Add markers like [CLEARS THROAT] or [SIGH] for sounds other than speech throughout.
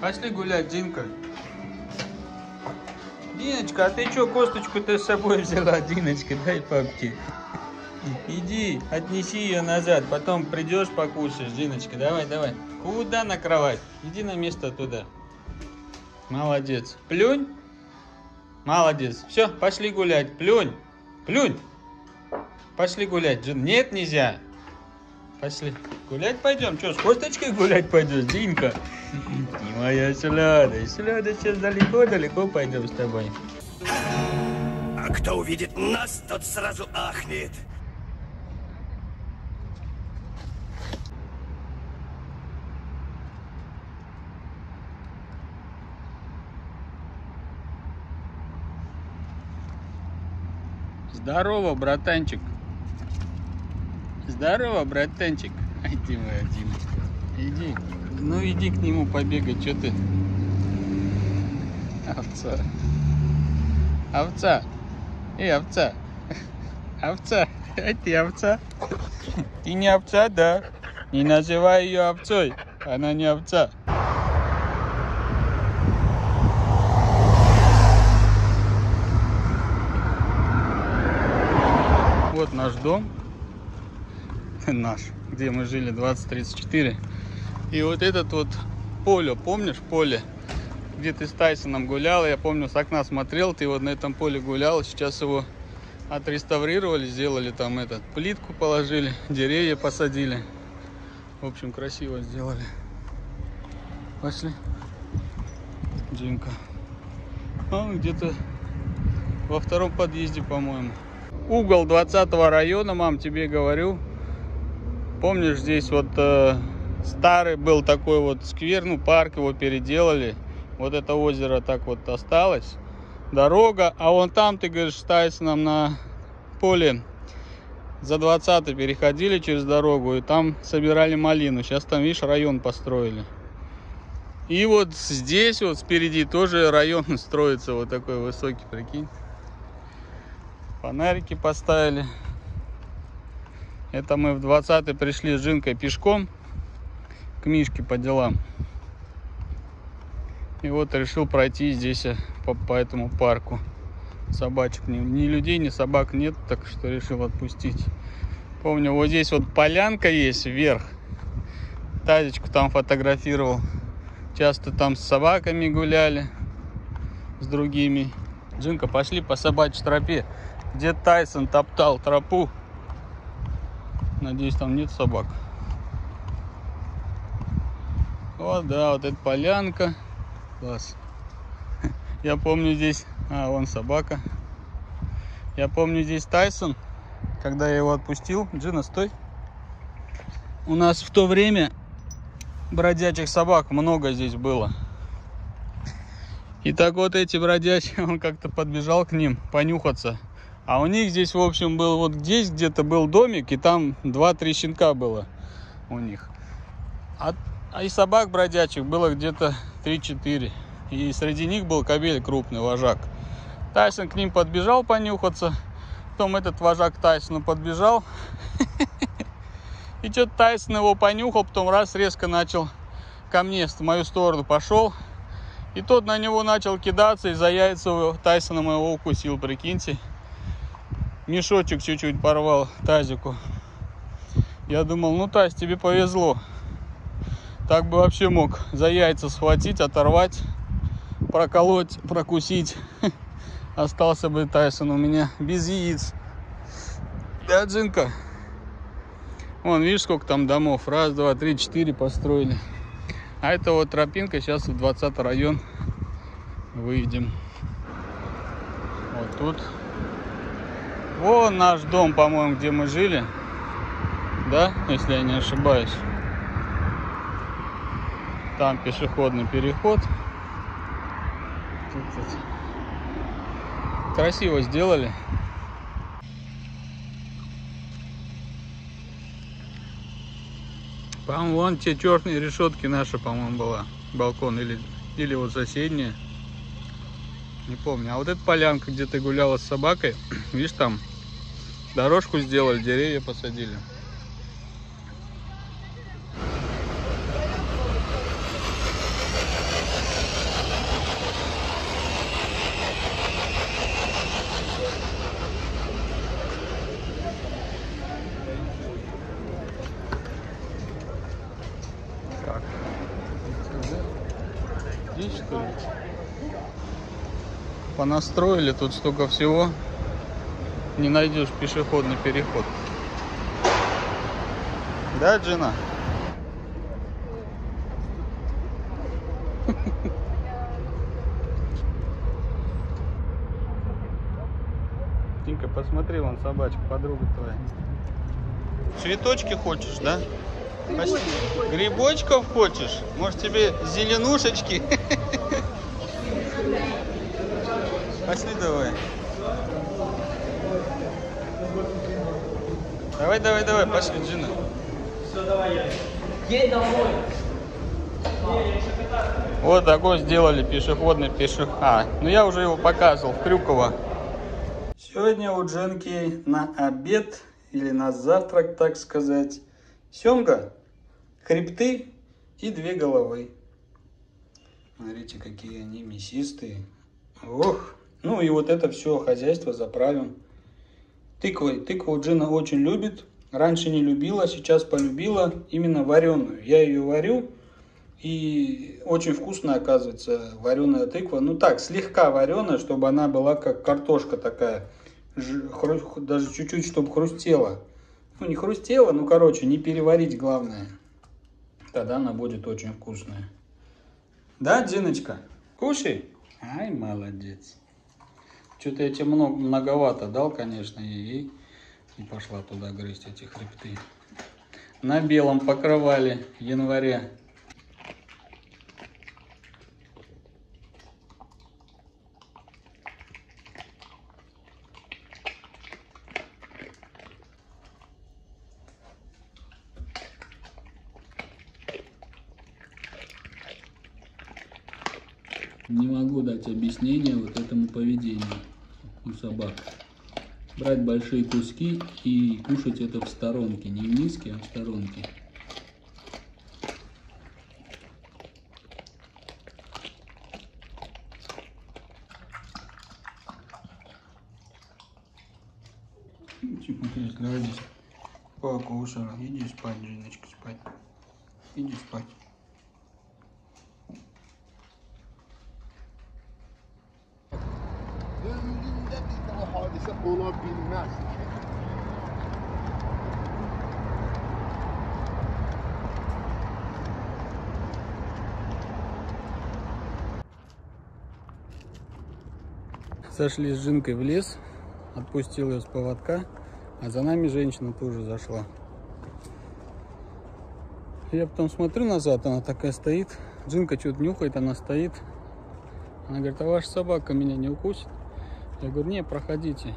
Пошли гулять, Динка. Диночка, а ты что, косточку ты с собой взяла, Диночка? Дай папке. Иди, отнеси ее назад, потом придешь покушаешь, Диночка. Давай, давай. Куда на кровать? Иди на место туда. Молодец. Плюнь. Молодец. Все, пошли гулять. Плюнь. Плюнь. Пошли гулять. Джин. Нет, нельзя. Пошли. Гулять пойдем. Что, с косточкой гулять пойдешь, Динка? И моя сладость. Сладость сейчас далеко-далеко пойдем с тобой. А кто увидит нас, тот сразу ахнет. Здорово, братанчик. Здорово, братанчик. Ты моя Димочка. Иди. Ну иди к нему побегай, что ты? Овца. Овца. Эй, овца. Овца. Ай ты овца. Ты не овца, да? Не называй ее овцой. Она не овца. Вот наш дом. [LAUGHS] Наш. Где мы жили 2034. И вот этот вот поле, помнишь поле? Где ты с Тайсоном гулял, я помню, с окна смотрел, ты вот на этом поле гулял, сейчас его отреставрировали, сделали там этот, плитку положили, деревья посадили. В общем, красиво сделали. Пошли. Джинка. А, где-то во втором подъезде, по-моему. Угол 20 района, мам, тебе говорю. Помнишь, здесь вот э, старый был такой вот сквер, ну парк его переделали. Вот это озеро так вот осталось. Дорога, а вон там, ты говоришь, с нам на поле за 20 переходили через дорогу и там собирали малину. Сейчас там, видишь, район построили. И вот здесь вот спереди тоже район [LAUGHS] строится вот такой высокий, прикинь. Фонарики поставили. Это мы в 20 пришли с Жинкой пешком к Мишке по делам. И вот решил пройти здесь э, по, по этому парку. Собачек ни, ни людей, ни собак нет, так что решил отпустить. Помню, вот здесь вот полянка есть вверх. Тазечку там фотографировал. Часто там с собаками гуляли, с другими. Джинка, пошли по собачьей тропе. Где Тайсон топтал тропу. Надеюсь, там нет собак. Вот, да, вот эта полянка. Класс. [LAUGHS] Я помню здесь... А, вон собака. Я помню здесь Тайсон. Когда я его отпустил. Джина, стой. У нас в то время бродячих собак много здесь было. И так вот эти бродячие, [LAUGHS] он как-то подбежал к ним понюхаться. А у них здесь, в общем, был вот здесь где-то был домик, и там 2-3 щенка было у них. А, а и собак бродячих было где-то 3-4. И среди них был кобель крупный, вожак. Тайсон к ним подбежал понюхаться. Потом этот вожак Тайсону подбежал. [LAUGHS] И что-то Тайсон его понюхал, потом раз резко начал ко мне, в мою сторону пошел. И тот на него начал кидаться, и за яйца Тайсона моего укусил, прикиньте. Мешочек чуть-чуть порвал тазику. Я думал, ну Тась, тебе повезло. Так бы вообще мог за яйца схватить, оторвать, проколоть, прокусить. [LAUGHS] Остался бы Тайсон у меня без яиц. Да, Джинка? Вон, видишь, сколько там домов? Раз, два, три, четыре построили. А это вот тропинка, сейчас в 20 район выйдем. Вот тут. Вон наш дом, по-моему, где мы жили. Да, если я не ошибаюсь. Там пешеходный переход. Красиво сделали. По-моему, вон те черные решетки наша, по-моему, была. Балкон или, или вот соседняя. Не помню. А вот эта полянка, где ты гуляла с собакой, [CLEARS THROAT] видишь, там Дорожку сделали, деревья посадили. Так. Здесь что ли? Понастроили тут столько всего. Не найдешь пешеходный переход. Да, Джина? Тинка, посмотри, вон собачка, подруга твоя. Цветочки хочешь, да? Грибочков, Грибочков хочешь? Может тебе зеленушечки? [LAUGHS] Пошли давай. Давай, давай, давай, пошли, Джина. Все, давай, я. Едь домой. Вот такой сделали пешеходный пешеход. А, ну я уже его показывал в Крюково. Сегодня у Дженки на обед или на завтрак, так сказать, семга, хребты и две головы. Смотрите, какие они мясистые. Ох, ну и вот это все хозяйство заправим. Тыквой. Тыкву Джина очень любит. Раньше не любила, сейчас полюбила именно вареную. Я ее варю, и очень вкусно оказывается вареная тыква. Ну так, слегка вареная, чтобы она была как картошка такая. Даже чуть-чуть, чтобы хрустела. Ну не хрустела, ну короче, не переварить главное. Тогда она будет очень вкусная. Да, Диночка? Кушай. Ай, молодец. Что-то я тебе много, многовато дал, конечно, ей. И пошла туда грызть эти хребты. На белом покрывале января. Не могу дать объяснение вот этому поведению у собак. Брать большие куски и кушать это в сторонке. Не в миске, а в сторонке. Покушала. Иди спать, Жиночка, спать. Иди спать. Ömründe bir daha hadise olabilmez. Сошли с Жинкой в лес, отпустил ее с поводка, а за нами женщина тоже зашла. Я потом смотрю назад, она такая стоит, Джинка что-то нюхает, она стоит. Она говорит, а ваша собака меня не укусит? Я говорю, не, проходите.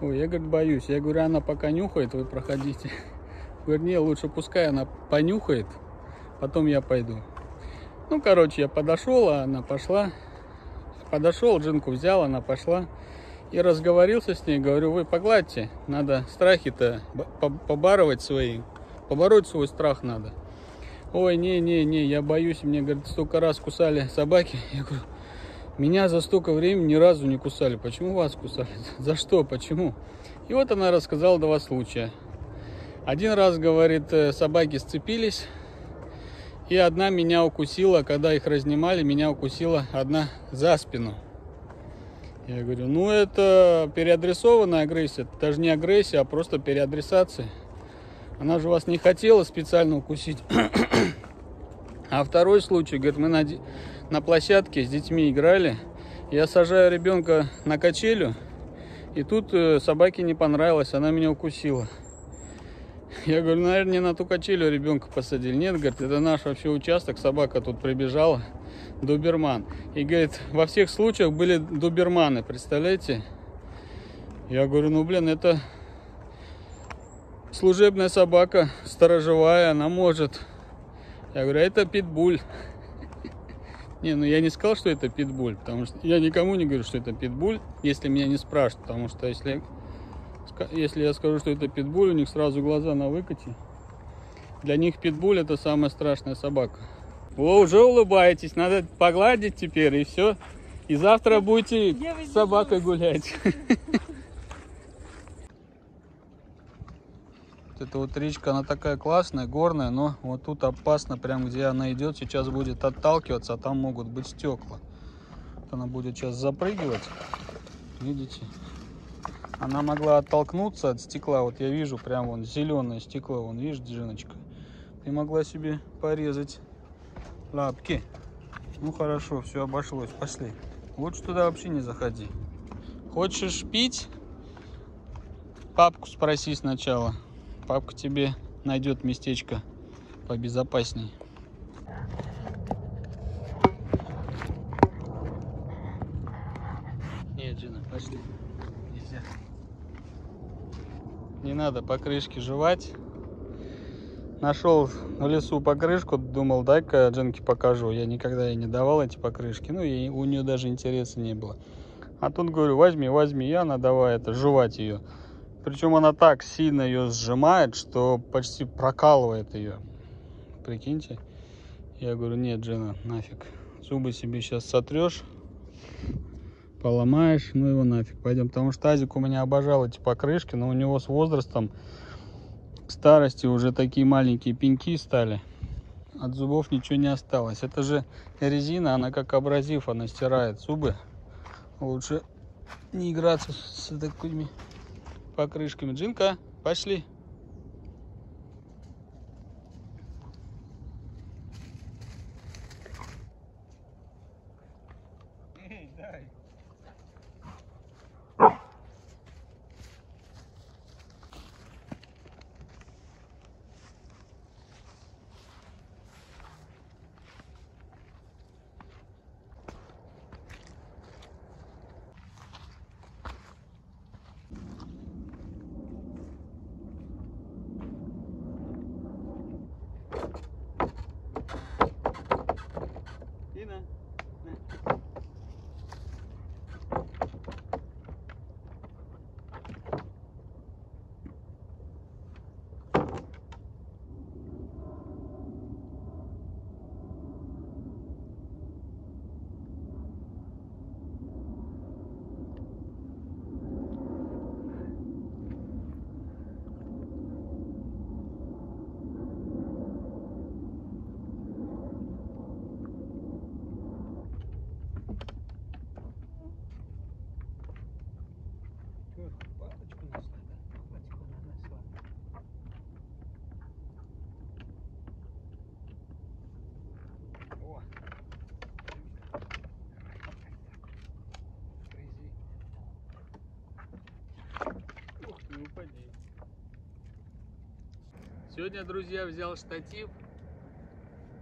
Ой, я, говорит, боюсь. Я говорю, она пока нюхает, вы проходите. [LAUGHS] Говорю, не, лучше пускай она понюхает, потом я пойду. Ну, короче, я подошел, а она пошла. Подошел, джинку взял, она пошла. И разговорился с ней, говорю, вы погладьте, надо страхи-то побарывать свои, побороть свой страх надо. Ой, не-не-не, я боюсь, мне, говорит, столько раз кусали собаки. [LAUGHS] Я говорю, меня за столько времени ни разу не кусали. Почему вас кусали? [LAUGHS] За что? Почему? И вот она рассказала два случая. Один раз, говорит, э, собаки сцепились, и одна меня укусила, когда их разнимали, меня укусила одна за спину. Я говорю, ну это переадресованная агрессия, даже не агрессия, а просто переадресация. Она же вас не хотела специально укусить. [COUGHS] А второй случай, говорит, мы на, площадке с детьми играли. Я сажаю ребенка на качелю, и тут э, собаке не понравилось, она меня укусила. Я говорю, наверное, не на ту качелю ребенка посадили. Нет, говорит, это наш вообще участок, собака тут прибежала, доберман. И, говорит, во всех случаях были доберманы, представляете? Я говорю, ну, блин, это служебная собака, сторожевая, она может я говорю, «А это питбуль. Не, ну я не сказал, что это питбуль, потому что я никому не говорю, что это питбуль, если меня не спрашивают, потому что если, если я скажу, что это питбуль, у них сразу глаза на выкате. Для них питбуль это самая страшная собака. Вы уже улыбаетесь, надо погладить теперь и все. И завтра будете с собакой гулять. [LAUGHS] эта вот речка, она такая классная, горная, но вот тут опасно, прям где она идет, сейчас будет отталкиваться, а там могут быть стекла. Вот она будет сейчас запрыгивать. Видите? Она могла оттолкнуться от стекла. Вот я вижу прям вон зеленое стекло. Вон, видишь, Джиночка? Ты могла себе порезать лапки. Ну хорошо, все обошлось. Пошли. Лучше туда вообще не заходи. Хочешь пить? Папку спроси сначала. Папка тебе найдет местечко побезопасней. Нет, Джина, пошли. Нельзя. Не надо покрышки жевать. Нашел в лесу покрышку, думал, дай-ка Джинке покажу. Я никогда ей не давал эти покрышки, ну и у нее даже интереса не было. А тут говорю, возьми, возьми, и она давай это, жевать ее. Причем она так сильно ее сжимает, что почти прокалывает ее. Прикиньте. Я говорю, нет, Джина, нафиг. Зубы себе сейчас сотрешь, поломаешь, ну его нафиг. Пойдем, потому что Азик у меня обожал эти покрышки, но у него с возрастом, к старости уже такие маленькие пеньки стали. От зубов ничего не осталось. Это же резина, она как абразив, она стирает зубы. Лучше не играться с такими покрышками. Джинка, пошли. Дай. Дина. на. Палочку нашла, да? Палочку она нашла. О! Грызи. Ух ты, не упади. Сегодня, друзья, взял штатив.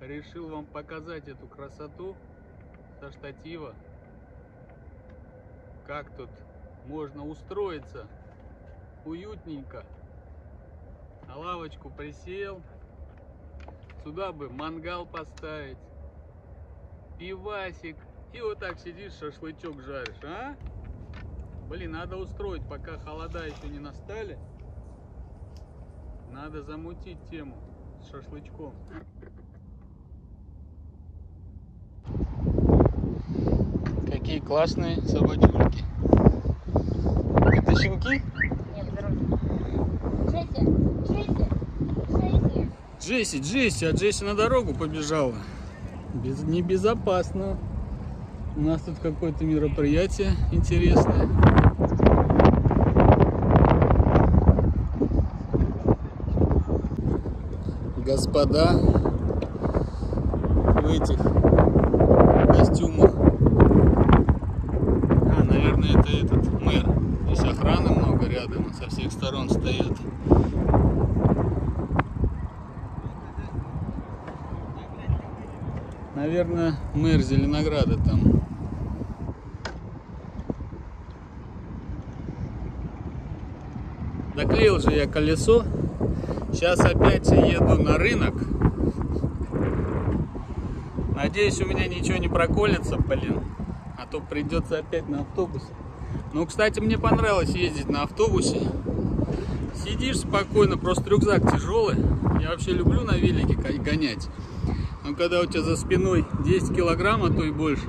Решил вам показать эту красоту со штатива. Как тут можно устроиться уютненько. На лавочку присел. Сюда бы мангал поставить. Пивасик. И вот так сидишь, шашлычок жаришь, а? Блин, надо устроить, пока холода еще не настали. Надо замутить тему с шашлычком. Какие классные собачульки. Это щенки? Нет. Джесси, Джесси, Джесси. Джесси, Джесси, а Джесси на дорогу побежала. Без, небезопасно. У нас тут какое-то мероприятие интересное. Господа в этих костюмах. А, наверное, это этот мэр. Здесь охраны много рядом, со всех сторон стоят. Наверное, мэр Зеленограда там. Доклеил же я колесо. Сейчас опять еду на рынок. Надеюсь, у меня ничего не проколется, блин. А то придется опять на автобусе. Ну, кстати, мне понравилось ездить на автобусе. Сидишь спокойно, просто рюкзак тяжелый. Я вообще люблю на велике гонять. Но когда у тебя за спиной 10 килограмм, а то и больше,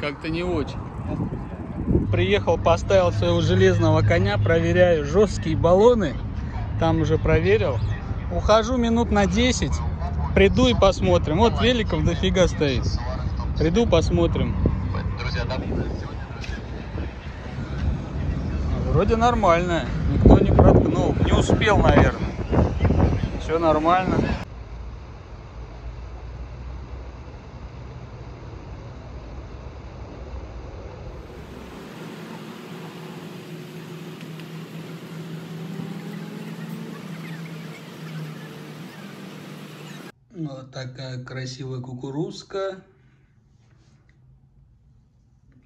как-то не очень. Приехал, поставил своего железного коня, проверяю жесткие баллоны там уже проверил. Ухожу минут на 10, приду и посмотрим. Вот великов дофига стоит. Приду, посмотрим. Вроде нормально. Никто не проткнул. Не успел, наверное. Все нормально. Такая красивая кукурузка.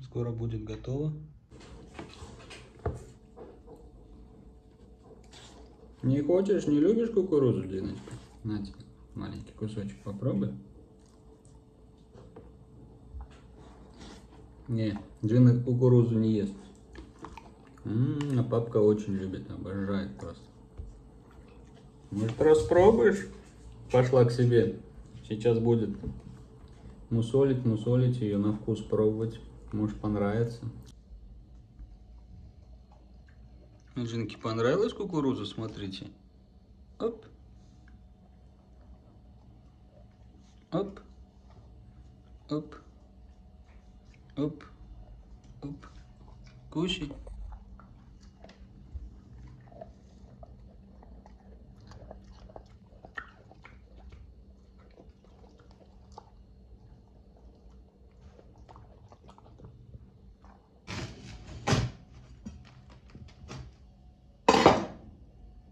Скоро будет готово. Не хочешь, не любишь кукурузу, Диночка? На тебе маленький кусочек, попробуй. Не, Джина кукурузу не ест. М, а папка очень любит, обожает просто. Может, распробуешь? Пошла к себе. Сейчас будет мусолить, мусолить ее на вкус пробовать. Может, понравится. Джинке понравилась кукуруза, смотрите. Оп. Оп. Оп. Оп. Оп. Кушай.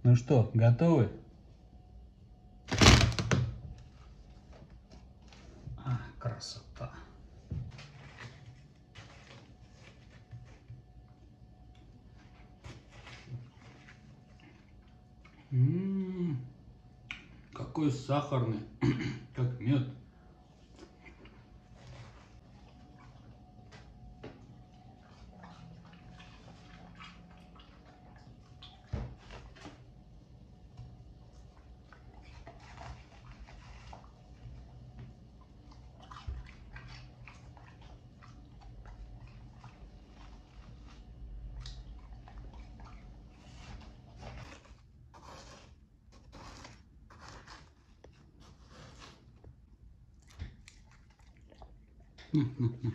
Ну что, готовы? А, красота. М, Какой сахарный, как мед. На, на, на.